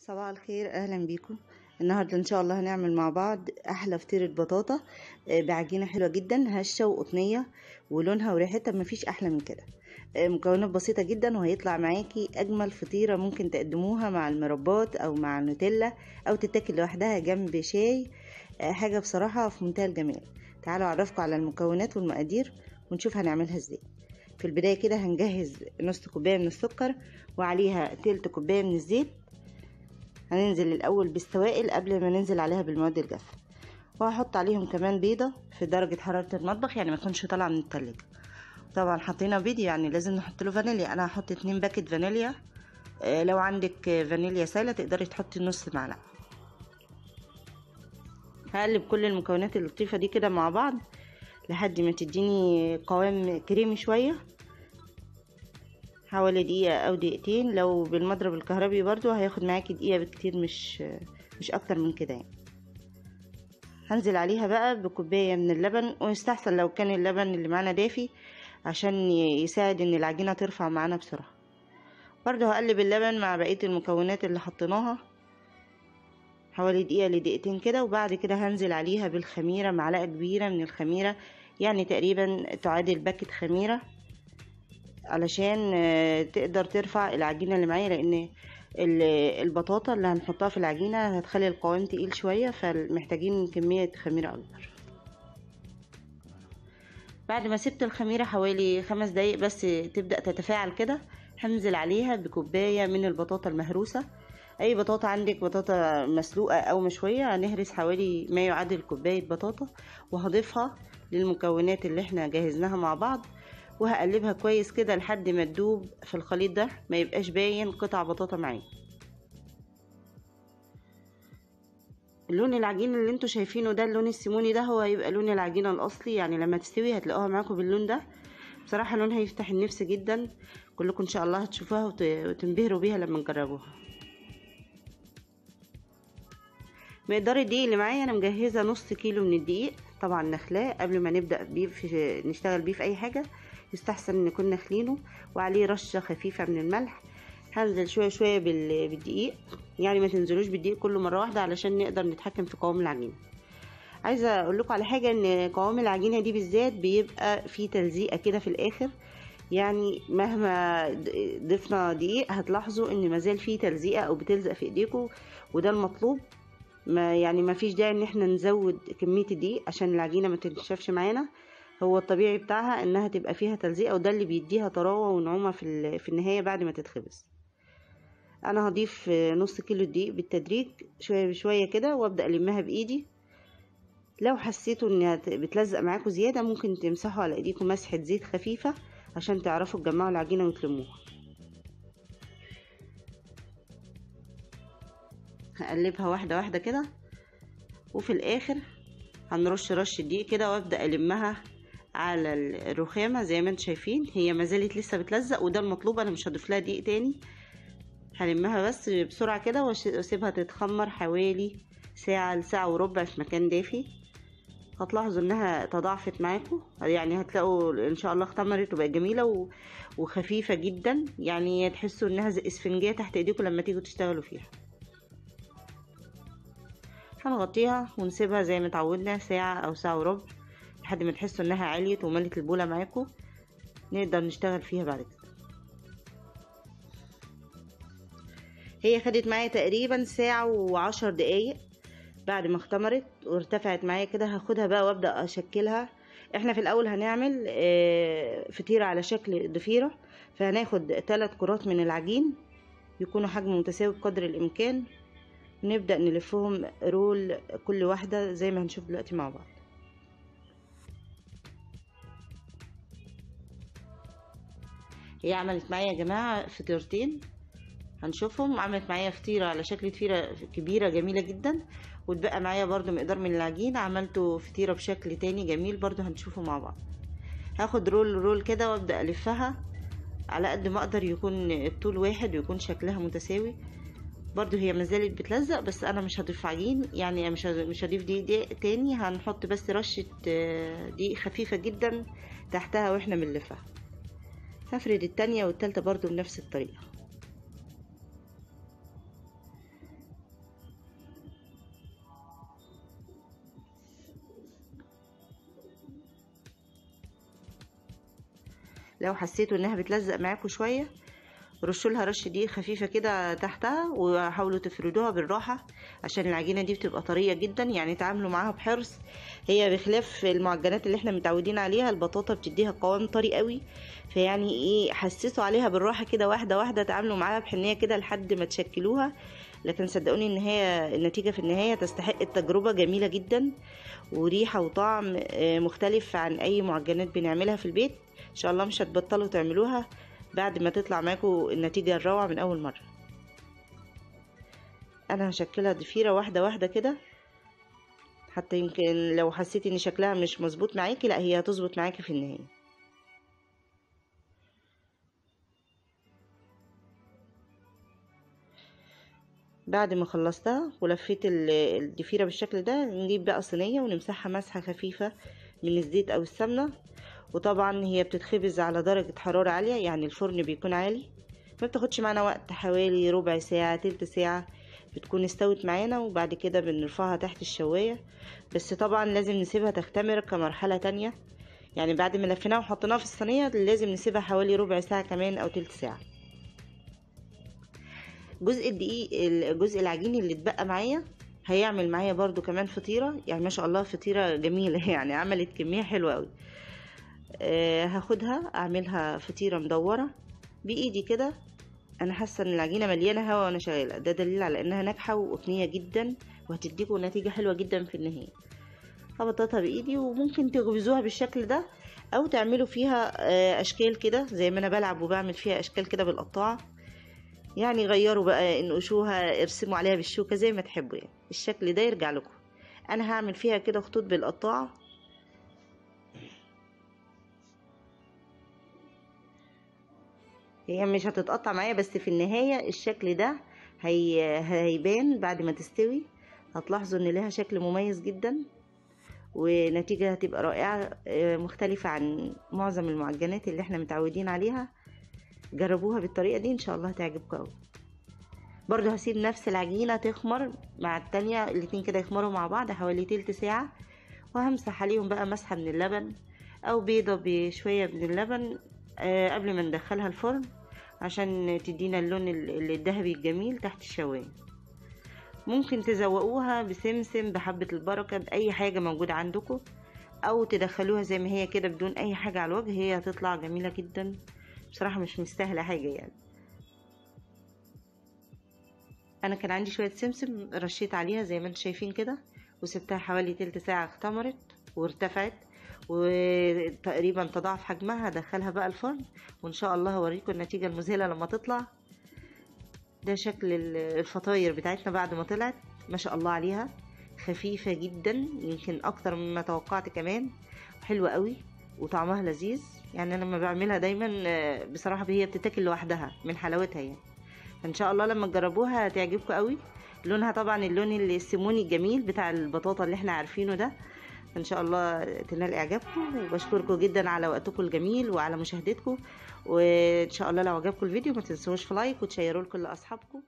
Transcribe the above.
صباح الخير أهلا بيكم. النهارده إن شاء الله هنعمل مع بعض أحلى فطيرة بطاطا آه، بعجينة حلوة جدا هشة وقطنية ولونها وريحتها مفيش أحلى من كده. آه، مكونات بسيطة جدا وهيطلع معاكي أجمل فطيرة ممكن تقدموها مع المربات أو مع النوتيلا أو تتاكل لوحدها جنب شاي. آه، حاجة بصراحة في منتهى الجمال. تعالوا أعرفكم على المكونات والمقادير ونشوف هنعملها إزاي. في البداية كده هنجهز نص كوباية من السكر وعليها تلت كوباية من الزيت. هننزل الأول بالسوائل قبل ما ننزل عليها بالمواد الجافة. وهحط عليهم كمان بيضة في درجة حرارة المطبخ يعني ما تكونش طالعة من التلاجة. طبعا حطينا بيض يعني لازم نحط له فانيليا. أنا هحط اتنين باكت فانيليا. آه، لو عندك فانيليا سايلة تقدري تحطي نص معلقة. هقلب كل المكونات اللطيفة دي كده مع بعض لحد ما تديني قوام كريمي شوية. حوالي دقيقة أو دقيقتين. لو بالمضرب الكهربي برضو هياخد معاكي دقيقة بكتير مش مش أكتر من كده يعني. هنزل عليها بقى بكوباية من اللبن ويستحسن لو كان اللبن اللي معانا دافي عشان يساعد إن العجينة ترفع معانا بسرعة. برضو هقلب اللبن مع بقية المكونات اللي حطيناها حوالي دقيقة لدقيقتين كده وبعد كده هنزل عليها بالخميرة معلقة كبيرة من الخميرة يعني تقريبا تعادل باكت خميرة. علشان آه، تقدر ترفع العجينة اللي معايا لأن ال- البطاطا اللي هنحطها في العجينة هتخلي القوام تقيل شوية فمحتاجين كمية خميرة أكبر بعد ما سبت الخميرة حوالي خمس دقايق بس تبدأ تتفاعل كده هنزل عليها بكوباية من البطاطا المهروسة. أي بطاطا عندك بطاطا مسلوقة أو مشوية هنهرس حوالي ما يعادل كوباية بطاطا وهضيفها للمكونات اللي إحنا جهزناها مع بعض. وهقلبها كويس كده لحد ما تدوب في الخليط ده ما يبقاش باين قطع بطاطا معايا. اللون العجين اللي أنتوا شايفينه ده اللون السيموني ده هو هيبقى لون العجينة الأصلي. يعني لما تستوي هتلاقوها معاكم باللون ده. بصراحة لونها يفتح النفس جدا. كلكم إن شاء الله هتشوفوها وت- وتنبهروا بيها لما تجربوها مقدار الدقيق اللي معايا أنا مجهزة نص كيلو من الدقيق. طبعا نخلاه قبل ما نبدأ بيه في نشتغل بيه في أي حاجة. يستحسن نكون نخلينه وعليه رشة خفيفة من الملح. هنزل شوية شوية بال- بالدقيق. يعني ما تنزلوش بالدقيق كله مرة واحدة علشان نقدر نتحكم في قوام العجينه عايزة أقول لكم على حاجة إن قوام العجينة دي بالذات بيبقى فيه تلزيقة كده في الآخر. يعني مهما ضفنا دقيق هتلاحظوا إن مازال فيه تلزيقة أو بتلزق في ايديكم وده المطلوب. ما يعني ما فيش داعي إن إحنا نزود كمية الدقيق عشان العجينة ما تنشفش معانا. هو الطبيعي بتاعها إنها تبقى فيها تلزيقة وده اللي بيديها طراوة ونعومة في في النهاية بعد ما تتخبز. أنا هضيف نص كيلو دقيق بالتدريج شوية بشوية كده وأبدأ ألمها بإيدي. لو حسيتوا انها بتلزق معاكم زيادة ممكن تمسحوا على ايديكم مسحة زيت خفيفة عشان تعرفوا تجمعوا العجينة وتلموها. هقلبها واحدة واحدة كده وفي الآخر هنرش رش دقيق كده وأبدأ ألمها على الرخامة زي ما أنتم شايفين. هي ما زالت لسه بتلزق وده المطلوب أنا مش هضيف لها دقيق تاني. هلمها بس بسرعة كده وأسيبها تتخمر حوالي ساعة لساعة وربع في مكان دافي. هتلاحظوا إنها تضاعفت معاكم. يعني هتلاقوا إن شاء الله اختمرت وبقت جميلة و... وخفيفة جدا. يعني تحسوا إنها زي إسفنجية تحت إيديكم لما تيجوا تشتغلوا فيها. هنغطيها ونسيبها زي ما اتعودنا ساعة أو ساعة وربع. لحد ما تحسوا إنها عليت وملت البولة معاكم نقدر نشتغل فيها بعد. كده هي خدت معايا تقريبا ساعة وعشر دقايق بعد ما اختمرت وارتفعت معايا كده هاخدها بقى وأبدأ أشكلها. إحنا في الأول هنعمل آه، فطيرة على شكل ضفيرة فهناخد ثلاث كرات من العجين يكونوا حجم متساوي بقدر الإمكان. نبدأ نلفهم رول كل واحدة زي ما هنشوف دلوقتي مع بعض. هي عملت معايا يا جماعة فطيرتين هنشوفهم. عملت معايا فطيرة على شكل فطيرة كبيرة جميلة جدا. واتبقى معايا برضو مقدار من العجين عملته فطيرة بشكل تاني جميل برضو هنشوفه مع بعض. هاخد رول رول كده وابدأ ألفها على قد ما أقدر يكون الطول واحد ويكون شكلها متساوي. برضو هي مازالت بتلزق بس أنا مش هضيف عجين. يعني مش مش هضيف دقيق, دقيق تاني. هنحط بس رشة آه، دقيق خفيفة جدا تحتها وإحنا بنلفها. هفرد التانية والتالتة برضو بنفس الطريقة. لو حسيتوا إنها بتلزق معاكم شوية رشوا لها رش دقيق خفيفة كده تحتها وحاولوا تفردوها بالراحة عشان العجينة دي بتبقى طرية جدا يعني تعاملوا معاها بحرص. هي بخلاف المعجنات اللي إحنا متعودين عليها البطاطا بتديها قوام طري قوي فيعني إيه حسسوا عليها بالراحة كده واحدة واحدة تعاملوا معاها بحنيه كده لحد ما تشكلوها. لكن صدقوني إن هي النتيجة في النهاية تستحق التجربة جميلة جدا وريحة وطعم آه، مختلف عن أي معجنات بنعملها في البيت. إن شاء الله مش هتبطلوا تعملوها. بعد ما تطلع معاكم النتيجة الروعة من أول مرة. أنا هشكلها ضفيرة واحدة واحدة كده. حتى يمكن لو حسيتي إن شكلها مش مظبوط معاكي لأ هي هتظبط معاكي في النهاية. بعد ما خلصتها ولفيت ال- الضفيرة بالشكل ده نجيب بقى صينية ونمسحها مسحة خفيفة من الزيت أو السمنة. وطبعا هي بتتخبز على درجة حرارة عالية يعني الفرن بيكون عالي. ما بتاخدش معانا وقت حوالي ربع ساعة تلت ساعة بتكون استوت معانا وبعد كده بنرفعها تحت الشواية. بس طبعا لازم نسيبها تختمر كمرحلة تانية. يعني بعد ما لفيناها وحطيناها في الصينية لازم نسيبها حوالي ربع ساعة كمان أو تلت ساعة. جزء الدقيق الجزء العجيني اللي اتبقى معايا هيعمل معايا برضو كمان فطيرة. يعني ما شاء الله فطيرة جميلة يعني عملت كمية حلوة قوي هاخدها أعملها فطيرة مدورة بإيدي كده. أنا حاسة إن العجينة مليانة هوا وأنا شغالة. ده دليل على إنها ناجحة وقطنية جدا وهتديكوا نتيجة حلوة جدا في النهاية. هبططها بإيدي وممكن تخبزوها بالشكل ده أو تعملوا فيها آه، أشكال كده زي ما أنا بلعب وبعمل فيها أشكال كده بالقطاعة يعني غيروا بقى انقشوها ارسموا عليها بالشوكة زي ما تحبوا يعني. الشكل ده يرجع لكم. أنا هعمل فيها كده خطوط بالقطاعة هي مش هتتقطع معايا بس في النهاية الشكل ده هي... هيبان بعد ما تستوي. هتلاحظوا إن لها شكل مميز جدا ونتيجة هتبقى رائعة آه، مختلفة عن معظم المعجنات اللي إحنا متعودين عليها. جربوها بالطريقة دي إن شاء الله هتعجبكم أوي. برضو هسيب نفس العجينة تخمر مع التانية الاتنين كده يخمروا مع بعض حوالي تلت ساعة وهمسح عليهم بقى مسحة من اللبن أو بيضة بشوية من اللبن آه، قبل ما ندخلها الفرن. عشان تدينا اللون ال- الذهبي الجميل تحت الشواية. ممكن تزوقوها بسمسم بحبة البركة بأي حاجة موجودة عندكم أو تدخلوها زي ما هي كده بدون أي حاجة على الوجه هي هتطلع جميلة جدا. بصراحة مش مستاهلة حاجة يعني. أنا كان عندي شوية سمسم رشيت عليها زي ما أنتم شايفين كده وسبتها حوالي تلت ساعة اختمرت وارتفعت. وتقريبا تضاعف حجمها هدخلها بقى الفرن وإن شاء الله هوريكم النتيجة المذهلة لما تطلع. ده شكل ال- الفطاير بتاعتنا بعد ما طلعت ما شاء الله عليها. خفيفة جدا يمكن أكتر مما توقعت كمان. حلوة قوي وطعمها لذيذ. يعني أنا لما بعملها دايما آه، بصراحة هي بتتاكل لوحدها من حلاوتها يعني. ان شاء الله لما تجربوها هتعجبكم قوي. لونها طبعا اللون السيموني الجميل بتاع البطاطا اللي إحنا عارفينه ده. إن شاء الله تنال إعجابكم وبشكركم جدا على وقتكم الجميل وعلى مشاهدتكم وإن شاء الله لو عجبكم الفيديو ما تنسوش في لايك وتشيروه لكل أصحابكم.